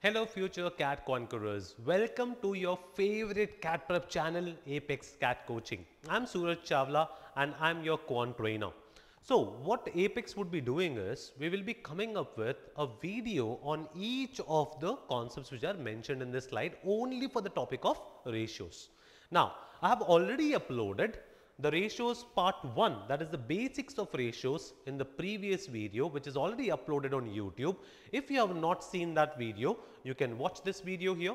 Hello future cat conquerors. Welcome to your favorite cat prep channel Apex Cat Coaching. I'm Suraj Chawla and I'm your quant trainer. So what Apex would be doing is we will be coming up with a video on each of the concepts which are mentioned in this slide only for the topic of ratios. Now I have already uploaded the ratios part 1 that is the basics of ratios in the previous video which is already uploaded on YouTube. If you have not seen that video you can watch this video here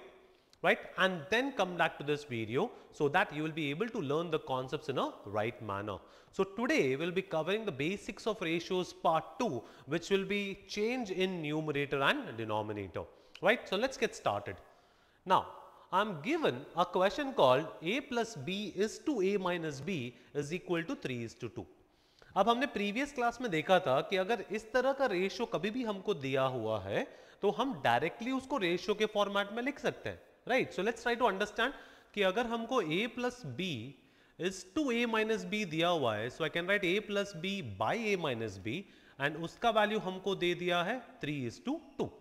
right and then come back to this video so that you will be able to learn the concepts in a right manner. So today we will be covering the basics of ratios part 2 which will be change in numerator and denominator right. So let's get started. Now I am given a question called a plus b is to a minus b is equal to 3 is to 2. अब हमने previous class में देखा था कि अगर इस तरह का रेशियो कभी भी हमको दिया हुआ है तो हम डायरेक्टली उसको रेशियो के फॉर्मेट में लिख सकते हैं right so let's try to understand कि अगर हमको a plus B is to A minus B दिया हुआ है so I can write a plus B by A minus B and उसका वैल्यू हमको दे दिया है three is to two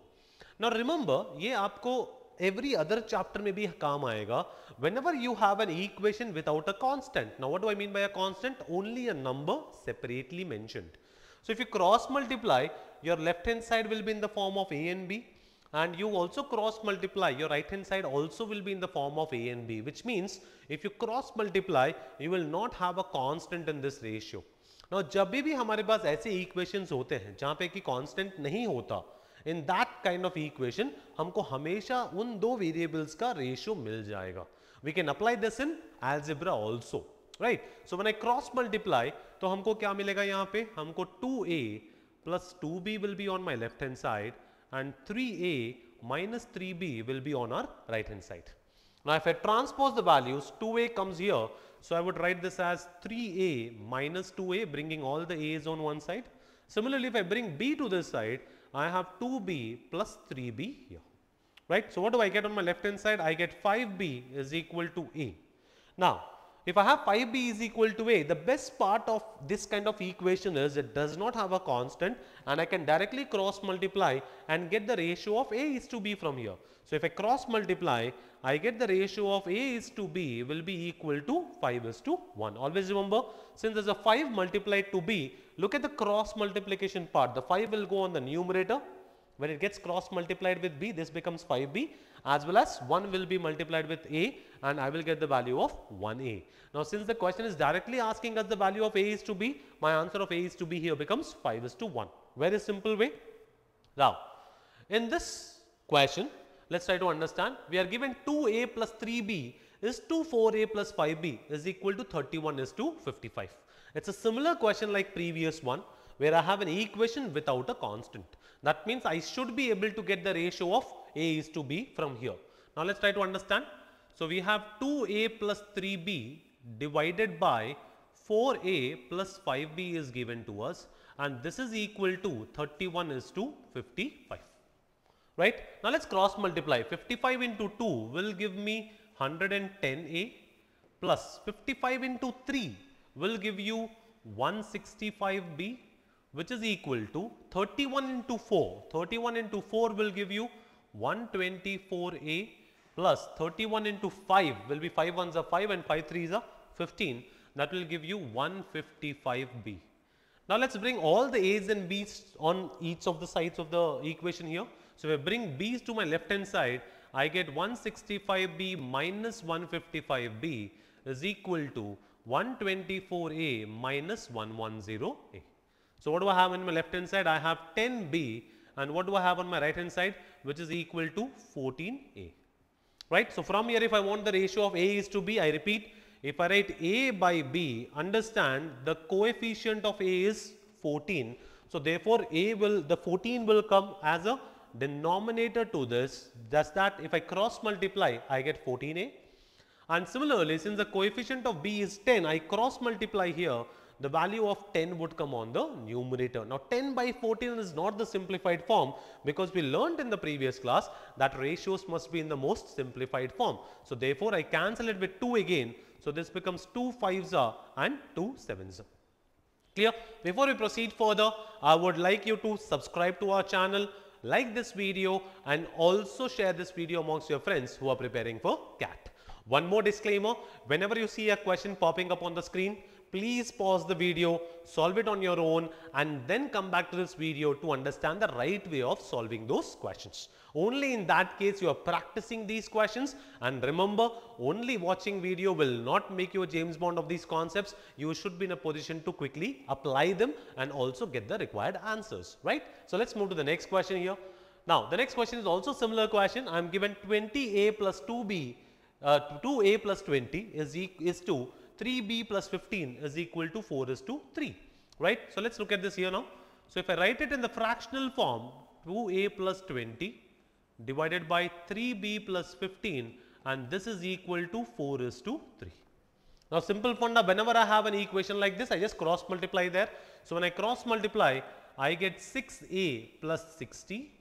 now remember ये आपको every other chapter में भी काम आएगा whenever you have an equation without a constant now what do I mean by a constant only a number separately mentioned so if you cross multiply your left hand side will be in the form of a and b and you also cross multiply your right hand side also will be in the form of a and b which means if you cross multiply you will not have a constant in this ratio now जब भी हमारे पास ऐसे equations होते हैं जहाँ पे कि constant नहीं होता in that kind of equation हमको हमेशा उन दो वेरिएबल्स का रेशियो मिल जाएगा we can apply this in algebra also right so when I cross multiply तो हमको क्या मिलेगा यहाँ पे हमको 2a plus 2b will be on my left hand side and 3a minus 3b will be on our right hand side. Now if I transpose the values 2a comes here so I would write this as 3a minus 2a bringing all the a's on one side. Similarly if I bring b to this side I have 2b plus 3b here right. So what do I get on my left hand side I get 5b is equal to a. Now if I have 5b is equal to a, the best part of this kind of equation is it does not have a constant and I can directly cross multiply and get the ratio of a is to b from here. So if I cross multiply, I get the ratio of a is to b will be equal to 5 is to 1. Always remember, since there is a 5 multiplied to b, look at the cross multiplication part. The 5 will go on the numerator. When it gets cross multiplied with b, this becomes 5b as well as 1 will be multiplied with a and I will get the value of 1a. Now since the question is directly asking us the value of a is to b, my answer of a is to b here becomes 5 is to 1. Very simple way. Now in this question, let's try to understand. We are given 2a plus 3b is to 4a plus 5b is equal to 31 is to 55. It's a similar question like previous one where I have an equation without a constant. That means I should be able to get the ratio of a is to b from here. Now let's try to understand. So we have 2a plus 3b divided by 4a plus 5b is given to us and this is equal to 31 is to 55 right. Now let's cross multiply 55 into 2 will give me 110a plus 55 into 3 will give you 165b which is equal to 31 into 4. 31 into 4 will give you 124a plus 31 into 5 will be 5 ones are 5 and 5 threes are 15 that will give you 155b. Now let's bring all the a's and b's on each of the sides of the equation here. So if I bring b's to my left hand side I get 165b minus 155b is equal to 124a minus 110a. So what do I have on my left hand side? I have 10b and what do I have on my right hand side which is equal to 14a. Right. So from here if I want the ratio of a is to b I repeat if I write a by b understand the coefficient of a is 14. So therefore a will the 14 will come as a denominator to this just that if I cross multiply I get 14a and similarly since the coefficient of b is 10 I cross multiply here the value of 10 would come on the numerator. Now 10 by 14 is not the simplified form because we learnt in the previous class that ratios must be in the most simplified form. So therefore I cancel it with 2 again. So this becomes 2 5s are and 2 7s are. Clear? Before we proceed further, I would like you to subscribe to our channel, like this video and also share this video amongst your friends who are preparing for CAT. One more disclaimer, whenever you see a question popping up on the screen, please pause the video, solve it on your own and then come back to this video to understand the right way of solving those questions. Only in that case you are practicing these questions and remember only watching video will not make you a James Bond of these concepts. You should be in a position to quickly apply them and also get the required answers, right? So let's move to the next question here. Now the next question is also similar question. I am given 20a plus 2b, uh, 2a plus 20 is, e is to 3b plus 15 is equal to 4 is to 3, right. So, let us look at this here now. So, if I write it in the fractional form 2a plus 20 divided by 3b plus 15 and this is equal to 4 is to 3. Now, simple funda whenever I have an equation like this I just cross multiply there. So, when I cross multiply I get 6a plus 60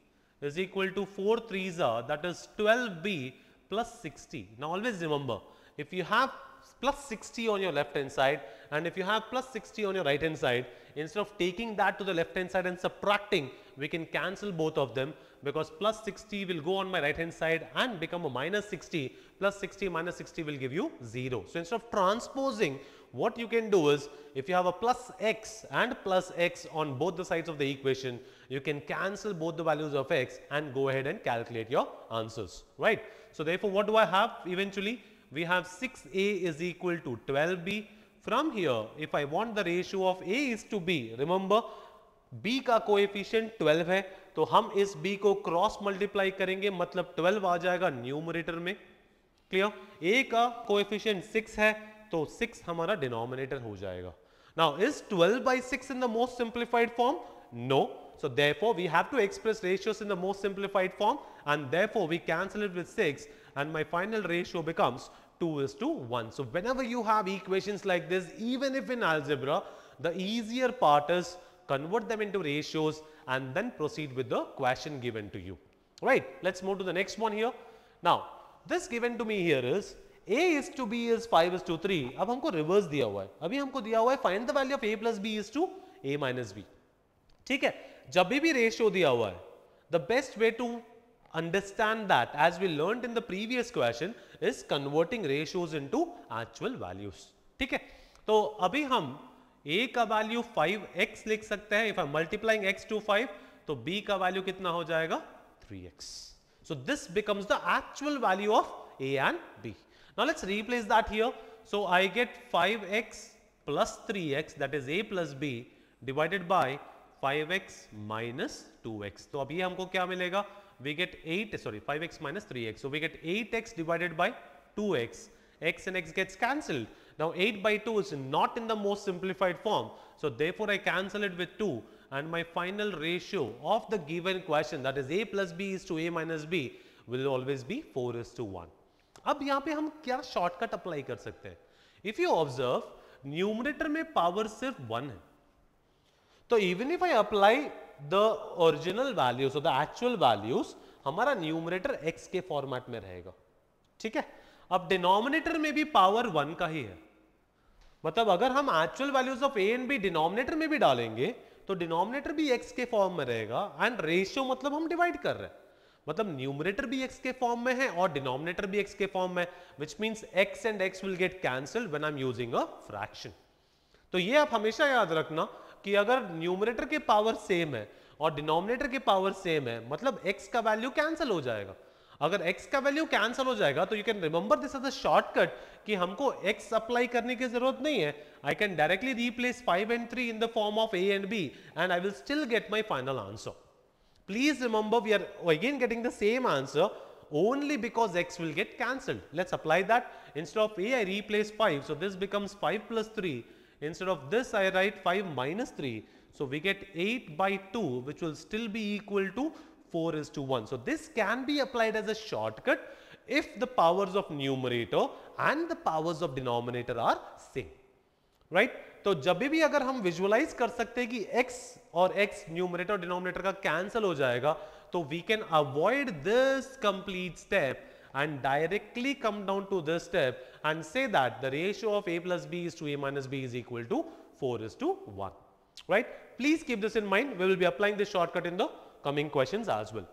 is equal to 4 3s are that is 12b plus 60. Now, always remember if you have plus 60 on your left hand side and if you have plus 60 on your right hand side instead of taking that to the left hand side and subtracting we can cancel both of them because plus 60 will go on my right hand side and become a minus 60 plus 60 minus 60 will give you 0. So, instead of transposing what you can do is if you have a plus x and plus x on both the sides of the equation you can cancel both the values of x and go ahead and calculate your answers right. So, therefore, what do I have eventually we have 6a is equal to 12b. From here, if I want the ratio of a is to b, remember b का coefficient 12 है तो हम इस b को cross multiply करेंगे मतलब 12 आ जाएगा numerator में क्लियर a का कोएफिशिएंट 6 है तो 6 हमारा डिनोमिनेटर हो जाएगा now is 12 by 6 in the most simplified form no so therefore we have to express ratios in the most simplified form and therefore we cancel it with 6 and my final ratio becomes 2 is to 1. So, whenever you have equations like this even if in algebra the easier part is convert them into ratios and then proceed with the question given to you. Right. Let us move to the next one here. Now, this given to me here is a is to b is 5 is to 3. अब हमको reverse दिया हुआ है अभी हमको दिया हुआ है find the value of a plus b is to a minus b. ठीक है जब भी भी रेशियो दिया हुआ है the best way to understand that as we learned in the previous question is converting ratios into actual values ठीक है? तो अभी हम ए का वैल्यू 5x लिख सकते हैं। If I multiplying x to 5 तो b का वैल्यू कितना हो जाएगा? 3x so this becomes the actual value of A and B now let's replace that here so I get five X plus three X that is a plus b divided by minus two X तो अभी हमको क्या मिलेगा? we get 8 sorry 5x minus 3x. So, we get 8x divided by 2x x and x gets cancelled. Now, 8 by 2 is not in the most simplified form. So, therefore, I cancel it with 2 and my final ratio of the given question that is a plus b is to a minus b will always be 4 is to 1. अब यहाँ पे हम क्या shortcut apply कर सकते हैं if you observe numerator में power सिर्फ वन है तो even if I apply the original values the actual values हमारा न्यूमरेटर एक्स के फॉर्मेट में रहेगा। ठीक है? अब डिनोमिनेटर में भी पावर वन का ही है। मतलब अगर हम actual values of A and B denominator में भी डालेंगे तो डिनोमिनेटर भी एक्स के फॉर्म में रहेगा एंड रेशियो मतलब हम डिवाइड कर रहे हैं। मतलब न्यूमरेटर भी एक्स के फॉर्म में है और डिनोमिनेटर भी एक्स के फॉर्म में which means X and X will get cancelled when I am using a fraction तो ये आप हमेशा याद रखना कि अगर न्यूमरेटर के पावर सेम है और डिनोमिनेटर की पावर सेम है मतलब x का वैल्यू कैंसिल हो जाएगा अगर x का वैल्यू कैंसिल हो जाएगा तो you can remember this as a shortcut कि हमको x अप्लाई करने की ज़रूरत नहीं है I can directly replace 5 and 3 in the form of a and b and I will still get my final answer please remember we are again getting the same answer only because x will get cancelled. Let's apply that. Instead of a, I replace 5. So, this becomes 5 plus 3. Instead of this, I write 5 minus 3. So, we get 8 by 2 which will still be equal to 4 is to 1. So, this can be applied as a shortcut if the powers of numerator and the powers of denominator are same. Right? तो जब भी अगर हम visualise कर सकते हैं कि x और x न्यूमरेटर और डिनोमिनेटर का कैंसिल हो जाएगा तो we can avoid this complete step and directly come down to this step and say that the ratio of a plus b is to a minus b is equal to 4 is to 1 right. Please keep this in mind. We will be applying this shortcut in the coming questions as well.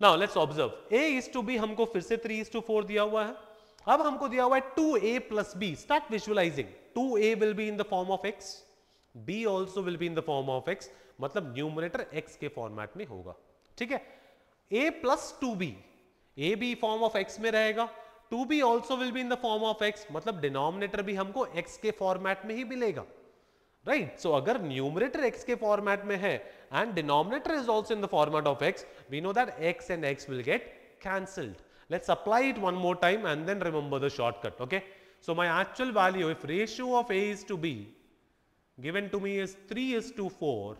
Now let's observe A is to B हमको फिर से 3 is to 4 दिया हुआ है अब हमको दिया हुआ है 2A plus B start visualizing 2A will be in the form of X B also will be in the form of X मतलब न्यूमरेटर X के फॉर्मेट में होगा ठीक है A plus 2B A B form of X में रहेगा 2B also will be in the form of X मतलब denominator भी हमको X के फॉर्मेट में ही मिलेगा राइट right? सो so, अगर न्यूमरेटर x के फॉर्मेट में है and denominator is also in the format of x we know that x and x will get cancelled let's apply it one more time and then remember the shortcut okay so my actual value if ratio of a is to b given to me is 3 is to 4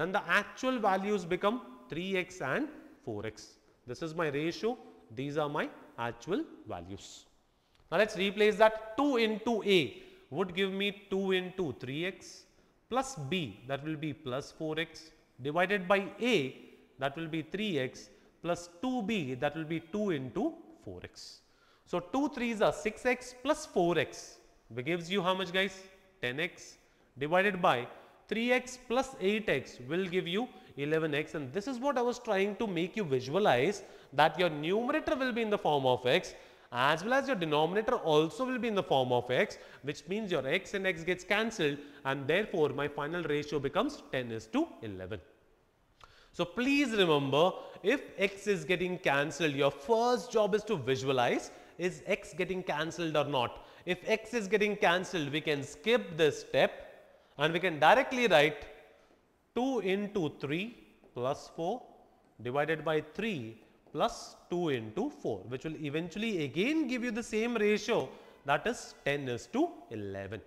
then the actual values become 3x and 4x this is my ratio these are my actual values. Now let's replace that 2 into a would give me 2 into 3x plus b that will be plus 4x divided by a that will be 3x plus 2b that will be 2 into 4x. So, 2 3s are 6x plus 4x which gives you how much guys? 10x divided by 3x plus 8x will give you 11x and this is what I was trying to make you visualize that your numerator will be in the form of x as well as your denominator also will be in the form of x which means your x and x gets cancelled and therefore my final ratio becomes 10 is to 11. So please remember if x is getting cancelled your first job is to visualize is x getting cancelled or not. If x is getting cancelled we can skip this step and we can directly write 2 into 3 plus 4 divided by 3 plus 2 into 4 which will eventually again give you the same ratio that is 10 is to 11.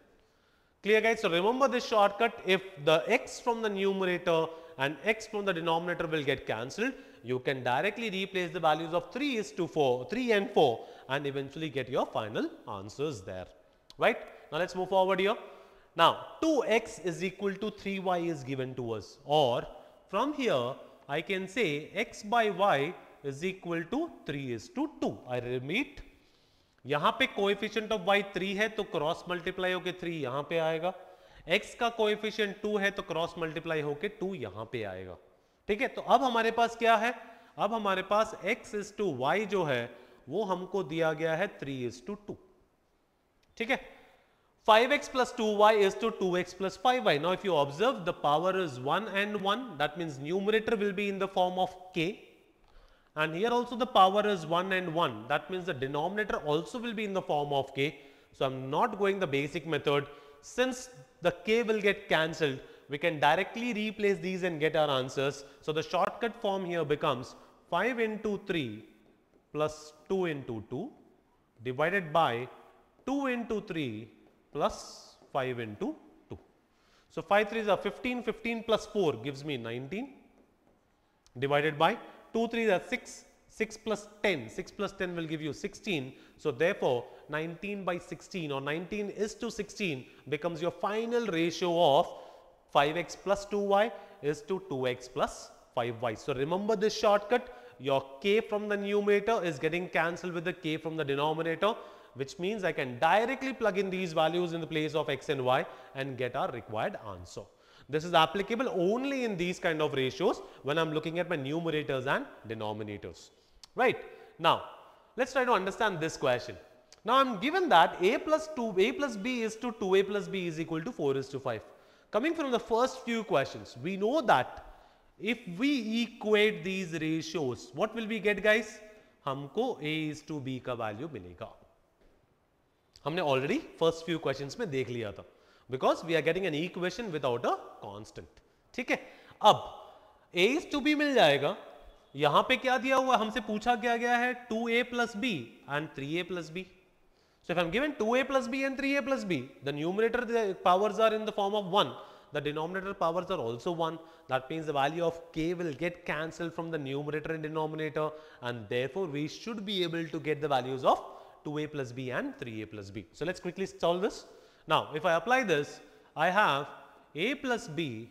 Clear guys? So remember this shortcut if the x from the numerator and x from the denominator will get cancelled you can directly replace the values of 3 is to 4, 3 and 4 and eventually get your final answers there. Right? Now let's move forward here. Now 2x is equal to 3y is given to us or from here I can say x by y is equal to three is to two I remit यहाँ पे coefficient of Y three है तो cross multiply होके three यहाँ पे आएगा। X का coefficient to है तो क्रॉस मल्टीप्लाई होके टू यहाँ पे आएगा। ठीक है? तो अब हमारे पास क्या है? अब हमारे पास x इज़ टू वाई जो है, वो हमको दिया गया है थ्री इज़ टू टू ठीक है? 5x x plus two y is to two x plus five y now if you observe the power is one and one that means numerator will be in the form of k and here also the power is 1 and 1 that means the denominator also will be in the form of k. So, I am not going the basic method since the k will get cancelled we can directly replace these and get our answers. So, the shortcut form here becomes 5 into 3 plus 2 into 2 divided by 2 into 3 plus 5 into 2. So, 5 3s are 15, 15 plus 4 gives me 19 divided by 2 3 are 6, 6 plus 10, 6 plus 10 will give you 16. So, therefore, 19 by 16 or 19 is to 16 becomes your final ratio of 5x plus 2y is to 2x plus 5y. So, remember this shortcut your k from the numerator is getting cancelled with the k from the denominator which means I can directly plug in these values in the place of x and y and get our required answer. This is applicable only in these kind of ratios when I am looking at my numerators and denominators. Right. Now, let us try to understand this question. Now, I am given that a plus 2, a plus b is to 2a plus b is equal to 4 is to 5. Coming from the first few questions, we know that if we equate these ratios, what will we get guys? हमको a is to b का value मिलेगा हमने already first few questions में देख लिया था because we are getting an equation without a constant ठीक है अब ए इज टू बी मिल जाएगा यहां पे क्या दिया हुआ हमसे पूछा क्या गया है to A plus B and three A plus B So if I'm given 2a plus b and 3a plus b, the numerator the powers are in the form of 1. The denominator powers are also 1. That means the value of k will get cancelled from the numerator and denominator and therefore we should be able to get the values of 2a plus b and 3a plus b. So let's quickly solve this. Now, if I apply this, I have a plus b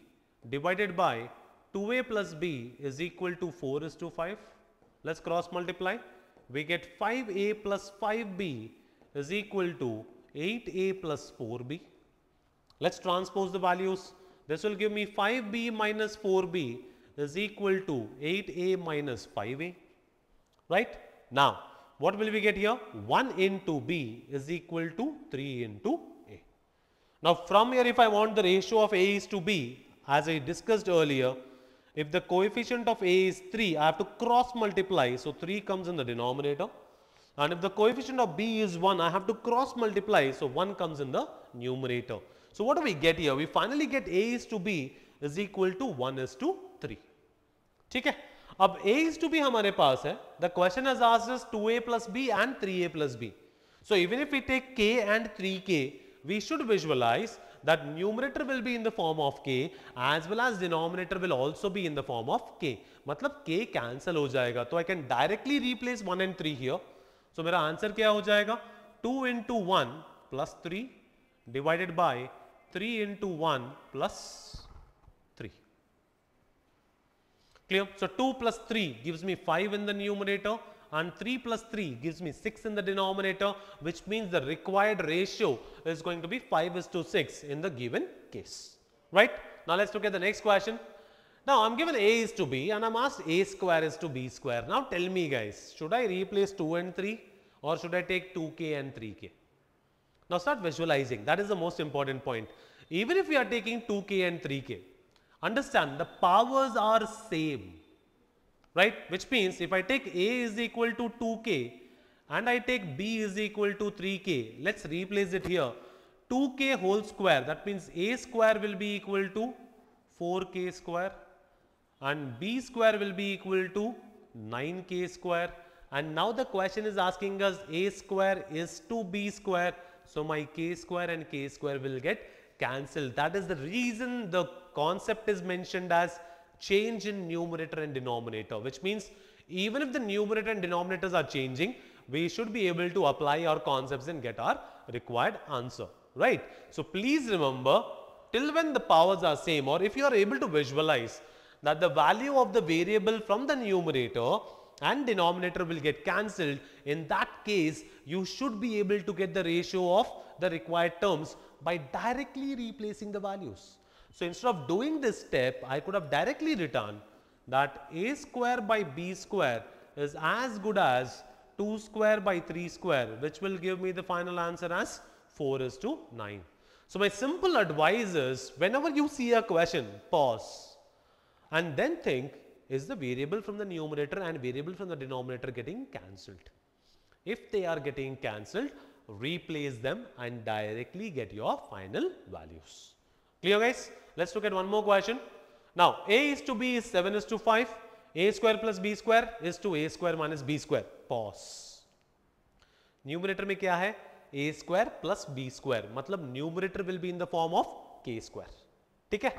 divided by 2a plus b is equal to 4 is to 5. Let's cross multiply. We get 5a plus 5b is equal to 8a plus 4b. Let's transpose the values. This will give me 5b minus 4b is equal to 8a minus 5a. Right? Now, what will we get here? 1 into b is equal to 3 into. Now, from here if I want the ratio of a is to b, as I discussed earlier, if the coefficient of a is 3, I have to cross multiply. So, 3 comes in the denominator and if the coefficient of b is 1, I have to cross multiply. So, 1 comes in the numerator. So, what do we get here? We finally get a is to b is equal to 1 is to 3. ठीक है अब a is to b हमारे पास है the question has asked us 2a plus b and 3a plus b so even if we take k and 3k we should visualize that numerator will be in the form of k as well as denominator will also be in the form of k मतलब k cancel हो जाएगा तो I can directly replace 1 and 3 here so मेरा answer क्या हो जाएगा 2 into 1 plus 3 divided by 3 into 1 plus 3 clear so 2 plus 3 gives me 5 in the numerator and 3 plus 3 gives me 6 in the denominator which means the required ratio is going to be 5 is to 6 in the given case. Right? Now let's look at the next question. Now I'm given a is to b and I'm asked a square is to b square. Now tell me guys, should I replace 2 and 3 or should I take 2k and 3k? Now start visualizing, that is the most important point. Even if we are taking 2k and 3k, understand the powers are same right? Which means if I take a is equal to 2k and I take b is equal to 3k let's replace it here. 2k whole square that means a square will be equal to 4k square and b square will be equal to 9k square. And now the question is asking us a square is to b square. So my k square and k square will get cancelled. That is the reason the concept is mentioned as change in numerator and denominator which means even if the numerator and denominators are changing we should be able to apply our concepts and get our required answer right. So, please remember till when the powers are same or if you are able to visualize that the value of the variable from the numerator and denominator will get cancelled in that case you should be able to get the ratio of the required terms by directly replacing the values. So, instead of doing this step, I could have directly written that a square by b square is as good as 2 square by 3 square which will give me the final answer as 4 is to 9. So, my simple advice is whenever you see a question, pause and then think is the variable from the numerator and variable from the denominator getting cancelled. If they are getting cancelled, replace them and directly get your final values. Clear guys? Let's look at one more question. Now, a is to b is 7 is to 5. a square plus b square is to a square minus b square. Pause. Numerator में क्या है a square plus b square मतलब numerator will be in the form of k square. ठीक है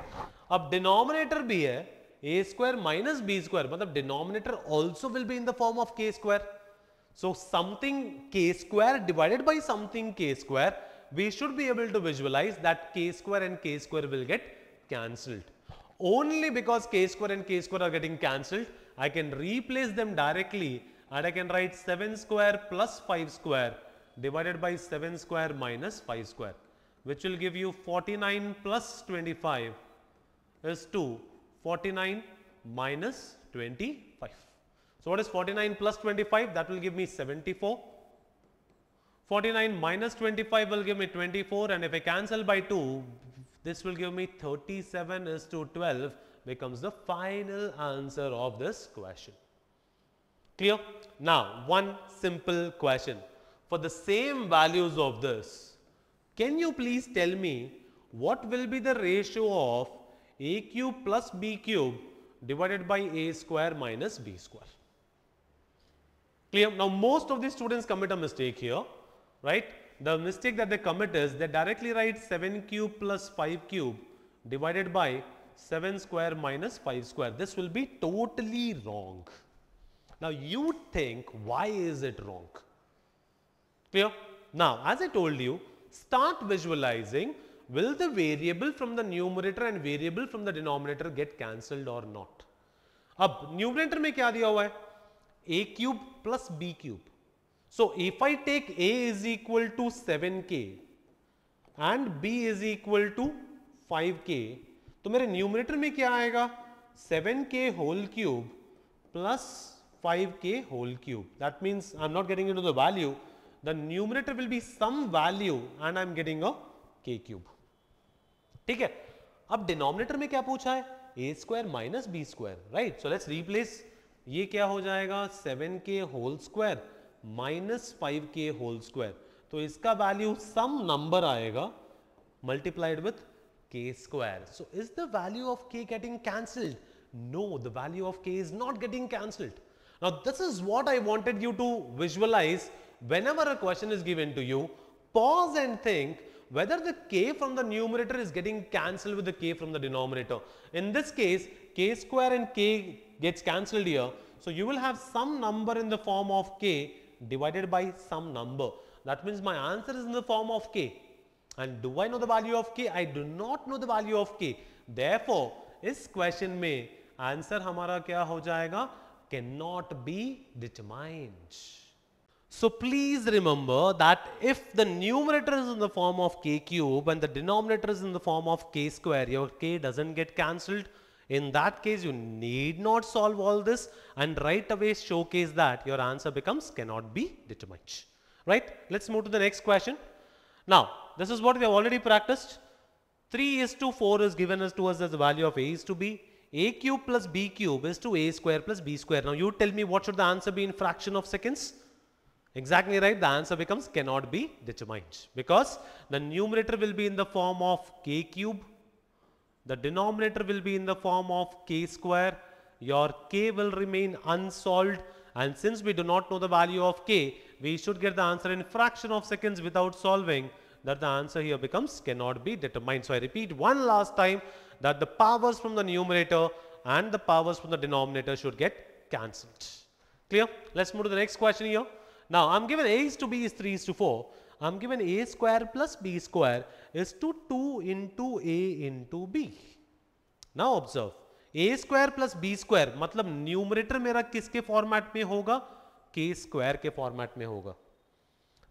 अब denominator भी है a square minus b square मतलब denominator also will be in the form of k square. So something k square divided by something k square we should be able to visualize that k square and k square will get cancelled. Only because k square and k square are getting cancelled, I can replace them directly and I can write 7 square plus 5 square divided by 7 square minus 5 square which will give you 49 plus 25 is 2 49 minus 25. So, what is 49 plus 25? That will give me 74 49 minus 25 will give me 24 and if I cancel by 2, this will give me 37 is to 12 becomes the final answer of this question. Clear? Now, one simple question. For the same values of this, can you please tell me what will be the ratio of a cube plus b cube divided by a square minus b square? Clear? Now, most of the students commit a mistake here right. The mistake that they commit is they directly write 7 cube plus 5 cube divided by 7 square minus 5 square. This will be totally wrong. Now you think why is it wrong? Clear? Now as I told you start visualizing will the variable from the numerator and variable from the denominator get cancelled or not. अब numerator में क्या दिया हुआ है a cube plus b cube So, if I take A is equal to 7K and B is equal to 5K, तो मेरे numerator में क्या आएगा 7k whole cube plus 5k whole cube. That means I'm not getting into the value. The numerator will be some value and I'm getting a k cube. ठीक है अब denominator में क्या पूछा है a square minus b square right so let's replace ये क्या हो जाएगा seven k whole square minus five के होल स्क्वायर तो इसका वैल्यू सम नंबर आएगा multiplied with k square. So is the value of k getting cancelled? No, the value of k is not getting cancelled. Now this is what I wanted you to visualize whenever a question is given to you. Pause and think whether the k from the numerator is getting cancelled with the k from the denominator. In this case, k square and k gets cancelled here. So you will have some number in the form of k divided by some number. That means my answer is in the form of k. And do I know the value of k? I do not know the value of k. Therefore, इस question में answer हमारा क्या हो जाएगा cannot be determined. So please remember that if the numerator is in the form of k cube and the denominator is in the form of k square, your k doesn't get cancelled. In that case, you need not solve all this and right away showcase that your answer becomes cannot be determined. Right? Let's move to the next question. Now, this is what we have already practiced. 3 is to 4 is given as to us as the value of a is to b. a cube plus b cube is to a square plus b square. Now, you tell me what should the answer be in fraction of seconds? Exactly right. The answer becomes cannot be determined because the numerator will be in the form of k cube. The denominator will be in the form of k square. Your k will remain unsolved and since we do not know the value of k, we should get the answer in fraction of seconds without solving that the answer here becomes cannot be determined. So I repeat one last time that the powers from the numerator and the powers from the denominator should get cancelled. Clear? Let's move to the next question here. Now I'm given a is to b is 3 is to 4. I'm given a square plus b square is to 2 into a into b. Now observe a square plus b square मतलब numerator मेरा किसके format में होगा k square के format में होगा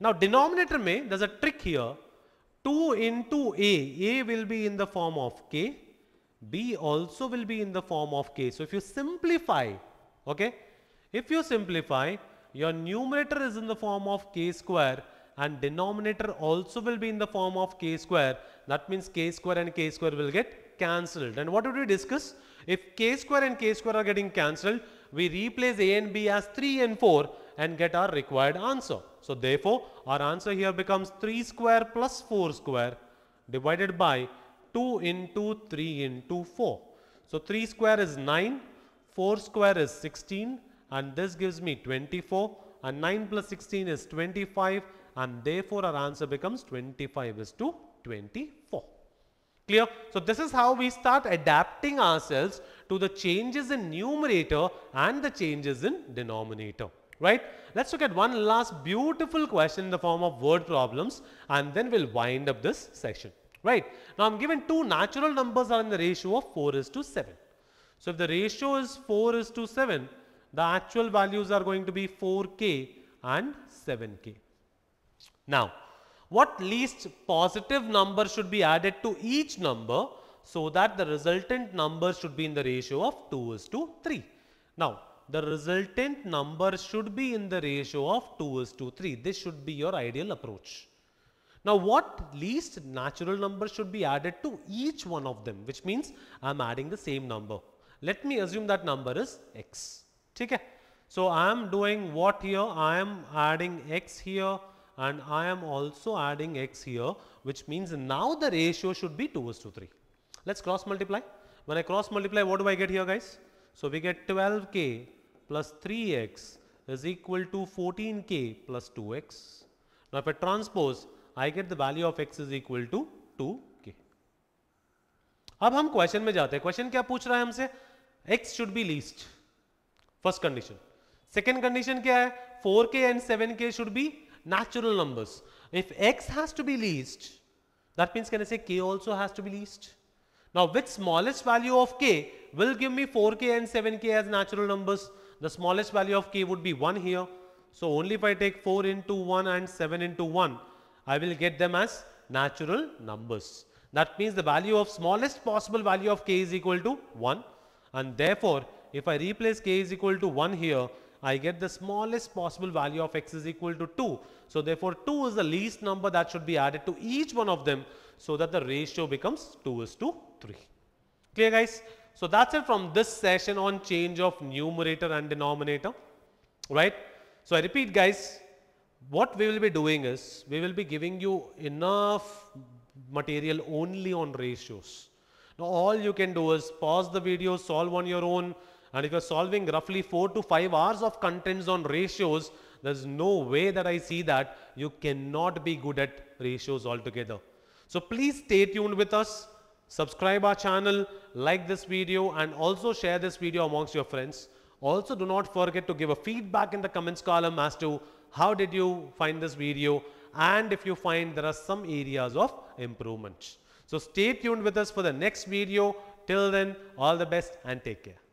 now denominator में there's a trick here 2 into a a will be in the form of k b also will be in the form of k so if you simplify okay if you simplify your numerator is in the form of k square and denominator also will be in the form of k square that means k square and k square will get cancelled and what did we discuss if k square and k square are getting cancelled we replace a and b as 3 and 4 and get our required answer. So therefore, our answer here becomes 3 square plus 4 square divided by 2 into 3 into 4. So 3 square is 9, 4 square is 16 and this gives me 24 and 9 plus 16 is 25 and therefore our answer becomes 25 is to 24. Clear? So this is how we start adapting ourselves to the changes in numerator and the changes in denominator right. Let's look at one last beautiful question in the form of word problems and then we'll wind up this session, right. Now, I'm given two natural numbers are in the ratio of 4 is to 7. So, if the ratio is 4 is to 7, the actual values are going to be 4k and 7k. Now, what least positive number should be added to each number so that the resultant number should be in the ratio of 2 is to 3. Now, the resultant number should be in the ratio of 2 is to 3. This should be your ideal approach. Now what least natural number should be added to each one of them which means I am adding the same number. Let me assume that number is x. Okay. So I am doing what here? I am adding x here and I am also adding x here which means now the ratio should be 2 is to 3. Let's cross multiply. When I cross multiply what do I get here guys? So we get 12k plus 3x is equal to 14k plus 2x. Now if I transpose, I get the value of x is equal to 2k. अब हम question में जाते हैं question क्या पूछ रहा है हमसे x should be least first condition second condition क्या है 4k and 7k should be natural numbers if x has to be least that means can I say k also has to be least now which smallest value of k will give me 4k and 7k as natural numbers the smallest value of k would be 1 here. So only if I take 4 into 1 and 7 into 1, I will get them as natural numbers. That means the value of smallest possible value of k is equal to 1 and therefore if I replace k is equal to 1 here I get the smallest possible value of x is equal to 2. So therefore 2 is the least number that should be added to each one of them so that the ratio becomes 2 is to 3. Clear guys? So that's it from this session on change of numerator and denominator. Right? So I repeat guys, what we will be doing is we will be giving you enough material only on ratios. Now all you can do is pause the video, solve on your own and if you're solving roughly 4 to 5 hours of contents on ratios, there's no way that I see that you cannot be good at ratios altogether. So please stay tuned with us, subscribe our channel, like this video and also share this video amongst your friends. Also do not forget to give a feedback in the comments column as to how did you find this video and if you find there are some areas of improvement. So stay tuned with us for the next video. Till then, all the best and take care.